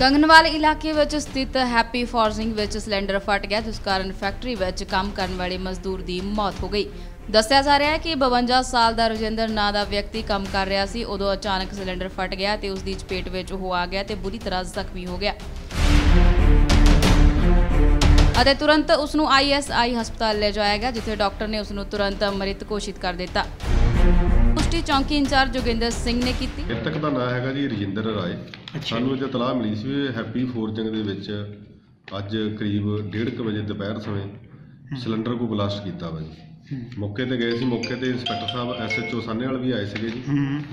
ਕੰਗਨਵਾਲ ਇਲਾਕੇ ਵਿੱਚ ਸਥਿਤ ਹੈਪੀ ਫੋਰਜਿੰਗ ਵਿੱਚ ਸਿਲੰਡਰ ਫਟ ਗਿਆ, ਜਿਸ ਕਾਰਨ ਫੈਕਟਰੀ ਵਿੱਚ ਕੰਮ ਕਰਨ ਵਾਲੇ ਮਜ਼ਦੂਰ ਦੀ ਮੌਤ ਹੋ ਗਈ। ਦੱਸਿਆ ਜਾ ਰਿਹਾ ਹੈ ਕਿ 52 ਸਾਲ ਦਾ ਰਜਿੰਦਰ ਨਾਂ ਦਾ ਵਿਅਕਤੀ ਕੰਮ ਕਰ ਰਿਹਾ ਸੀ, ਉਦੋਂ ਅਚਾਨਕ ਸਿਲੰਡਰ ਫਟ ਗਿਆ ਤੇ ਉਸ ਦੀ ਚਪੇਟ ਵਿੱਚ ਉਹ ਆ ਗਿਆ ਤੇ ਬੁਰੀ ਤਰ੍ਹਾਂ ਜ਼ਖਮੀ ਹੋ ਗਿਆ। ਅਤੇ ਤੁਰੰਤ ਉਸ ਨੂੰ ਆਈਐਸਆਈ ਹਸਪਤਾਲ ਲੈ ਜਾਇਆ ਗਿਆ, ਜਿੱਥੇ ਡਾਕਟਰ ਨੇ ਉਸ ਨੂੰ ਤੁਰੰਤ ਮ੍ਰਿਤ ਘੋਸ਼ਿਤ ਕਰ ਦਿੱਤਾ। ਪੁਸ਼ਟੀ ਚੌਂਕੀ ਇੰਚਾਰਜ ਜੋਗਿੰਦਰ ਸਿੰਘ ਨੇ ਕੀਤੀ। ਮ੍ਰਿਤਕ ਦਾ ਨਾਮ ਹੈਗਾ ਜੀ ਰਜਿੰਦਰ ਰਾਏ। ਸਾਨੂੰ ਇਹ ਇਤਲਾਹ ਮਿਲੀ ਸੀ ਵੀ ਹੈਪੀ ਫੋਰਜਿੰਗ ਦੇ ਵਿੱਚ ਅੱਜ ਕਰੀਬ 1:30 ਵਜੇ ਦੁਪਹਿਰ ਸਮੇਂ ਸਿਲੰਡਰ ਕੋ ਬਲਾਸਟ ਕੀਤਾ ਵਾ ਜੀ। ਮੌਕੇ ਤੇ ਗਏ ਸੀ ਮੌਕੇ ਤੇ ਇੰਸਪੈਕਟਰ ਸਾਹਿਬ ਐਸਐਚਓ ਸਾਹਨੇ ਵਾਲ ਵੀ ਆਏ ਸੀਗੇ ਜੀ।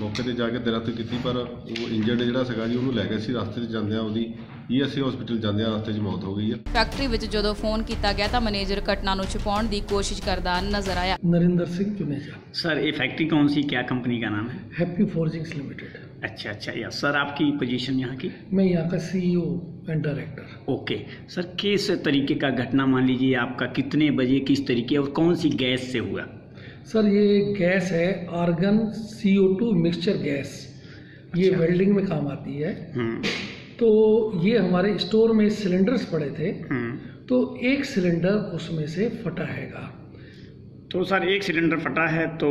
ਮੌਕੇ ਤੇ ਜਾ ਕੇ ਦਰਖਤ ਕੀਤੀ ਪਰ ਉਹ ਇੰਜਰਡ ਜਿਹੜਾ ਸੀਗਾ ਜੀ ਉਹਨੂੰ ਲੈ ਗਏ ਸੀ ਰਸਤੇ 'ਚ ਜਾਂਦਿਆਂ ਉਹਦੀ ਈਐਸਏ ਹਸਪੀਟਲ ਜਾਂਦਿਆਂ ਰਸਤੇ 'ਚ ਮੌਤ ਹੋ ਗਈ ਹੈ ਫੈਕਟਰੀ ਵਿੱਚ ਜਦੋਂ ਫੋਨ ਕੀਤਾ ਗਿਆ ਤਾਂ ਮੈਨੇਜਰ ਘਟਨਾ ਨੂੰ ਛੁਪਾਉਣ ਦੀ ਕੋਸ਼ਿਸ਼ ਕਰਦਾ ਨਜ਼ਰ ਆਇਆ नरेंद्र सिंह चुनेजा सर ये फैक्ट्री कौन सी क्या कंपनी का नाम है हैप्पी फोर्जिंग्स लिमिटेड अच्छा अच्छा या सर आपकी पोजीशन यहाँ की मैं यहाँ का CEO and director okay sir किस तरीके का घटना मान लीजिए आपका कितने बजे किस तरीके और कौन सी गैस से हुआ सर ये गैस है आर्गन CO2 मिक्सचर गैस ये वेल्डिंग में काम आती है हम्म तो ये हमारे स्टोर में सिलेंडर्स पड़े थे। हम्म। तो एक सिलेंडर उसमें से फटा हैगा। तो सर एक सिलेंडर फटा है तो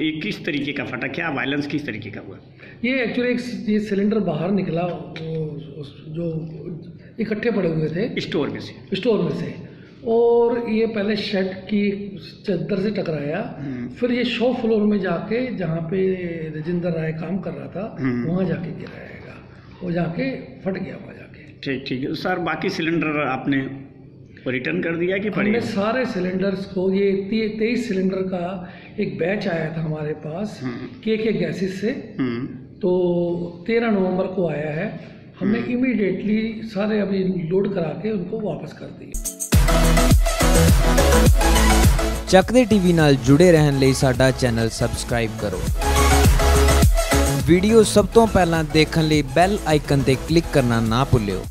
ये किस तरीके का फटा? क्या वायलेंस किस तरीके का हुआ? ये एक्चुअली एक ये सिलेंडर बाहर निकला वो उस- जो इकट्ठे पड़े हुए थे। स्टोर में से? स्टोर में से। और ये पहले शेड की चादर से टकराया। फिर ये शो फ्लोर में जाके जहाँ पे राजेंद्र राय काम कर रहा था हम्म। वहाँ जाके गिराएगा वो जाके फट गया वहाँ जाके ठीक ठीक है सर बाकी सिलेंडर आपने रिटर्न कर दिया कि हमने पड़े सारे सिलेंडर्स को ये तेईस सिलेंडर का एक बैच आया था हमारे पास हम्म। के के गैसेस से हम्म तो तेरह नवंबर को आया है हमने इमीडिएटली सारे अभी लोड करा के उनको वापस कर दिए ਚੱਕਦੇ ਟੀਵੀ ਨਾਲ ਜੁੜੇ ਰਹਿਣ ਲਈ ਸਾਡਾ ਚੈਨਲ ਸਬਸਕ੍ਰਾਈਬ ਕਰੋ ਵੀਡੀਓ ਸਭ ਤੋਂ ਪਹਿਲਾਂ ਦੇਖਣ ਲਈ ਬੈਲ ਆਈਕਨ ਤੇ ਕਲਿੱਕ ਕਰਨਾ ਨਾ ਭੁੱਲਿਓ।